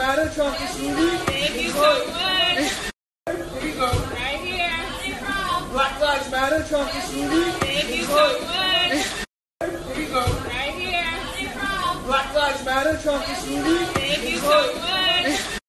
Matter chocolate smoothie. Thank you so much. Here you go. Right here. Black Lives Matter chocolate smoothie. Thank you so much. Here you go. Right here. Black Lives Matter chocolate smoothie. Thank you.